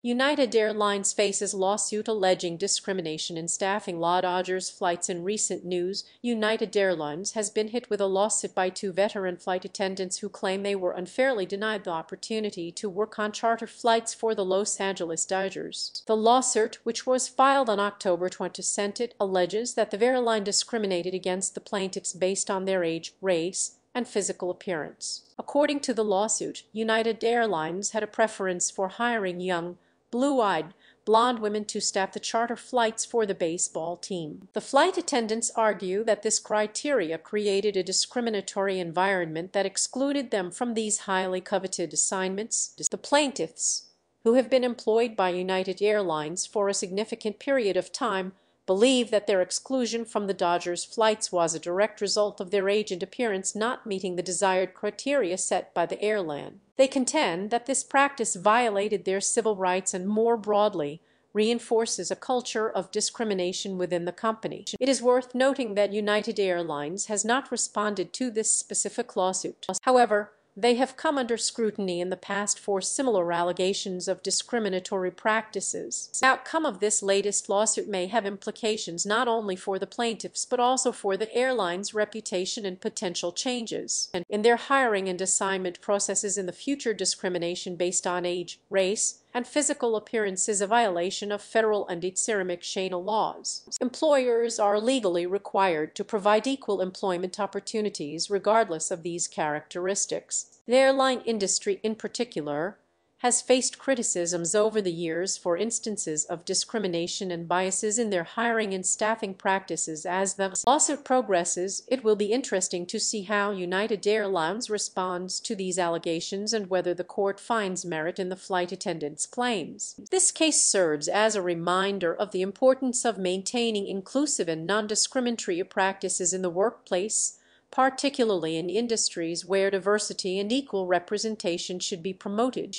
United Airlines faces lawsuit alleging discrimination in staffing LA Dodgers flights in recent news United Airlines has been hit with a lawsuit by two veteran flight attendants who claim they were unfairly denied the opportunity to work on charter flights for the Los Angeles Dodgers. The lawsuit, which was filed on October 22, alleges that the airline discriminated against the plaintiffs based on their age, race, and physical appearance. According to the lawsuit, United Airlines had a preference for hiring young blue-eyed, blonde women to staff the charter flights for the baseball team. The flight attendants argue that this criteria created a discriminatory environment that excluded them from these highly coveted assignments. The plaintiffs, who have been employed by United Airlines for a significant period of time, believe that their exclusion from the Dodgers flights was a direct result of their age and appearance not meeting the desired criteria set by the airline. They contend that this practice violated their civil rights and more broadly reinforces a culture of discrimination within the company. It is worth noting that United Airlines has not responded to this specific lawsuit. However, they have come under scrutiny in the past for similar allegations of discriminatory practices. The outcome of this latest lawsuit may have implications not only for the plaintiffs but also for the airline's reputation and potential changes in their hiring and assignment processes in the future. Discrimination based on age, race, and physical appearance is a violation of federal and Shana laws. Employers are legally required to provide equal employment opportunities regardless of these characteristics. The airline industry in particular has faced criticisms over the years for instances of discrimination and biases in their hiring and staffing practices. As the lawsuit progresses, it will be interesting to see how United Airlines responds to these allegations and whether the court finds merit in the flight attendants' claims. This case serves as a reminder of the importance of maintaining inclusive and non-discriminatory practices in the workplace particularly in industries where diversity and equal representation should be promoted.